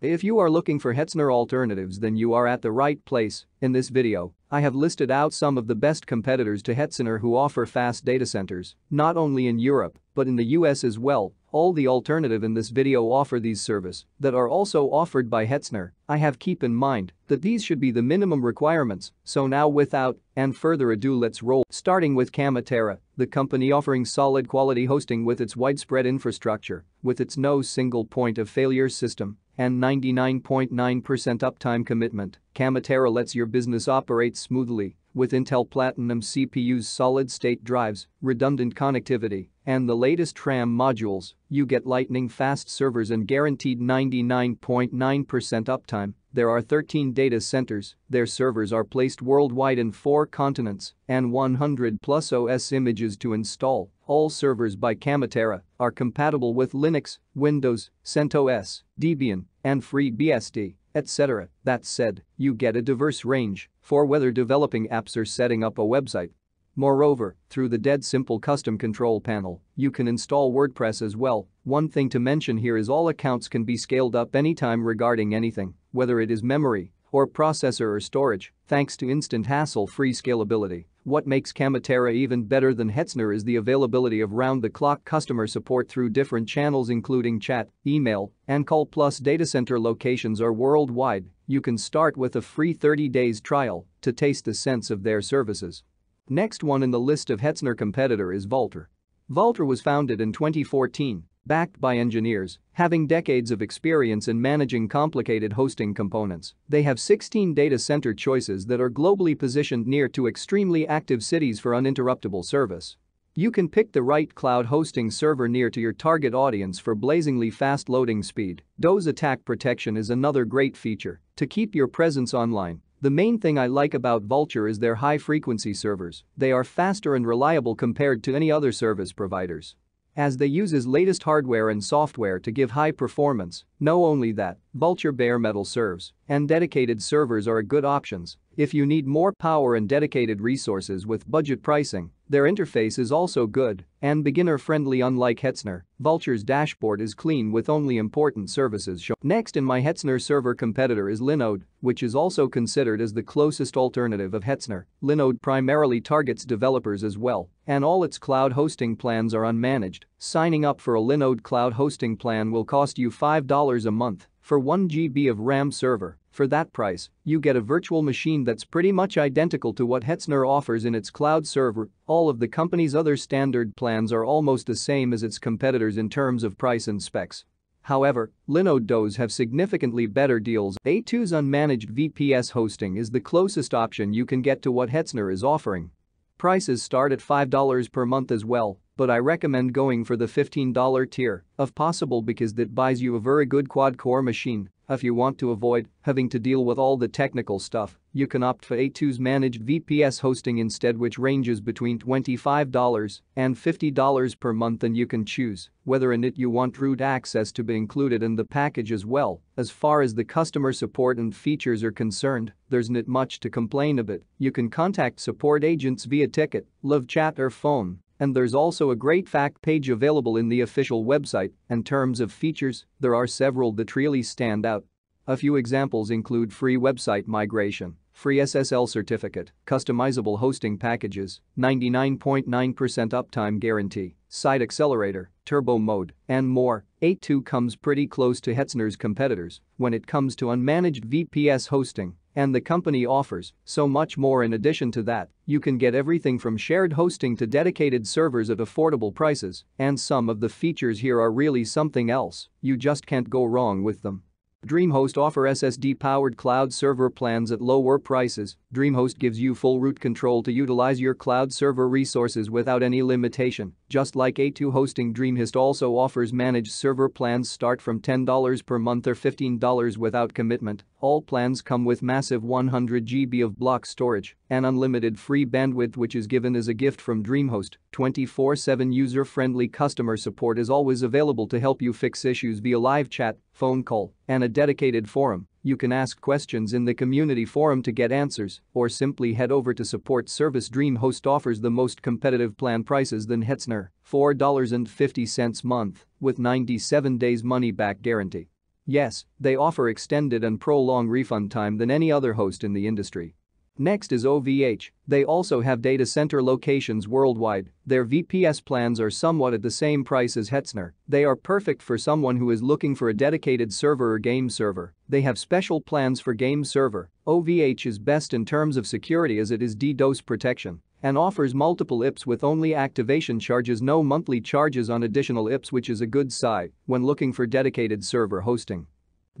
If you are looking for Hetzner alternatives then you are at the right place. In this video, I have listed out some of the best competitors to Hetzner who offer fast data centers, not only in Europe, but in the US as well. All the alternative in this video offer these service that are also offered by Hetzner. I have keep in mind that these should be the minimum requirements, so now without and further ado let's roll. Starting with Kamatera, the company offering solid quality hosting with its widespread infrastructure, with its no single point of failure system and 99.9% uptime commitment, Kamatera lets your business operate smoothly with Intel Platinum CPU's solid-state drives, redundant connectivity, and the latest RAM modules, you get lightning-fast servers and guaranteed 99.9% .9 uptime. There are 13 data centers, their servers are placed worldwide in 4 continents, and 100 plus OS images to install. All servers by Kamatera are compatible with Linux, Windows, CentOS, Debian, and FreeBSD, etc. That said, you get a diverse range for whether developing apps or setting up a website. Moreover, through the dead simple custom control panel, you can install WordPress as well. One thing to mention here is all accounts can be scaled up anytime regarding anything, whether it is memory or processor or storage, thanks to instant hassle-free scalability. What makes Kamatera even better than Hetzner is the availability of round-the-clock customer support through different channels including chat, email, and call plus data center locations are worldwide. You can start with a free 30 days trial to taste the sense of their services. Next one in the list of Hetzner competitor is Vultr. Vultr was founded in 2014 backed by engineers, having decades of experience in managing complicated hosting components. They have 16 data center choices that are globally positioned near to extremely active cities for uninterruptible service. You can pick the right cloud hosting server near to your target audience for blazingly fast loading speed. DOS attack protection is another great feature to keep your presence online. The main thing I like about Vultr is their high-frequency servers. They are faster and reliable compared to any other service providers as they uses latest hardware and software to give high performance. Know only that, Vultr bare metal serves and dedicated servers are good options if you need more power and dedicated resources with budget pricing. Their interface is also good and beginner-friendly unlike Hetzner, Vultr's dashboard is clean with only important services shown. Next in my Hetzner server competitor is Linode, which is also considered as the closest alternative of Hetzner. Linode primarily targets developers as well, and all its cloud hosting plans are unmanaged. Signing up for a Linode cloud hosting plan will cost you $5 a month for 1 GB of RAM server, for that price, you get a virtual machine that's pretty much identical to what Hetzner offers in its cloud server. All of the company's other standard plans are almost the same as its competitors in terms of price and specs. However, Linode DOEs have significantly better deals. A2's unmanaged VPS hosting is the closest option you can get to what Hetzner is offering. Prices start at $5 per month as well, but I recommend going for the $15 tier, if possible because that buys you a very good quad-core machine. If you want to avoid having to deal with all the technical stuff, you can opt for A2's managed VPS hosting instead which ranges between $25 and $50 per month and you can choose whether in it you want root access to be included in the package as well. As far as the customer support and features are concerned, there's not much to complain about. You can contact support agents via ticket, live chat or phone. And there's also a great fact page available in the official website. In terms of features, there are several that really stand out. A few examples include free website migration, free SSL certificate, customizable hosting packages, 99.9% .9 uptime guarantee, site accelerator, turbo mode, and more. A2 comes pretty close to Hetzner's competitors when it comes to unmanaged VPS hosting and the company offers so much more in addition to that, you can get everything from shared hosting to dedicated servers at affordable prices, and some of the features here are really something else, you just can't go wrong with them. DreamHost offer SSD-powered cloud server plans at lower prices. DreamHost gives you full root control to utilize your cloud server resources without any limitation. Just like A2 hosting DreamHost also offers managed server plans start from $10 per month or $15 without commitment. All plans come with massive 100 GB of block storage and unlimited free bandwidth which is given as a gift from DreamHost. 24-7 user-friendly customer support is always available to help you fix issues via live chat, phone call, and a dedicated forum. You can ask questions in the community forum to get answers or simply head over to support service DreamHost offers the most competitive plan prices than Hetzner, $4.50 month with 97 days money back guarantee. Yes, they offer extended and prolonged refund time than any other host in the industry. Next is OVH, they also have data center locations worldwide, their VPS plans are somewhat at the same price as Hetzner, they are perfect for someone who is looking for a dedicated server or game server, they have special plans for game server, OVH is best in terms of security as it is DDoS protection and offers multiple IPs with only activation charges no monthly charges on additional IPs which is a good side when looking for dedicated server hosting.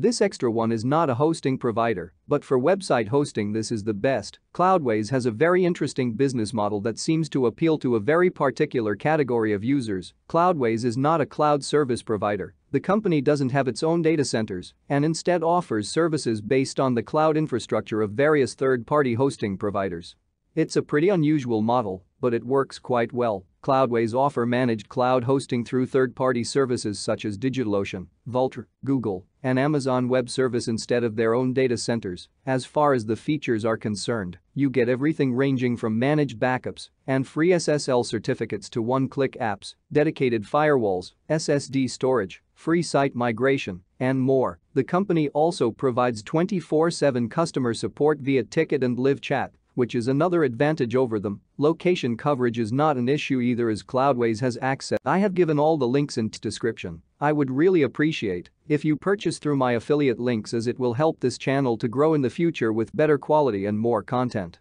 This extra one is not a hosting provider, but for website hosting this is the best. Cloudways has a very interesting business model that seems to appeal to a very particular category of users. Cloudways is not a cloud service provider. The company doesn't have its own data centers and instead offers services based on the cloud infrastructure of various third-party hosting providers. It's a pretty unusual model, but it works quite well. Cloudways offer managed cloud hosting through third-party services such as DigitalOcean, Vultr, Google, and Amazon Web Service instead of their own data centers. As far as the features are concerned, you get everything ranging from managed backups and free SSL certificates to one-click apps, dedicated firewalls, SSD storage, free site migration, and more. The company also provides 24-7 customer support via ticket and live chat which is another advantage over them. Location coverage is not an issue either as Cloudways has access. I have given all the links in description. I would really appreciate if you purchase through my affiliate links as it will help this channel to grow in the future with better quality and more content.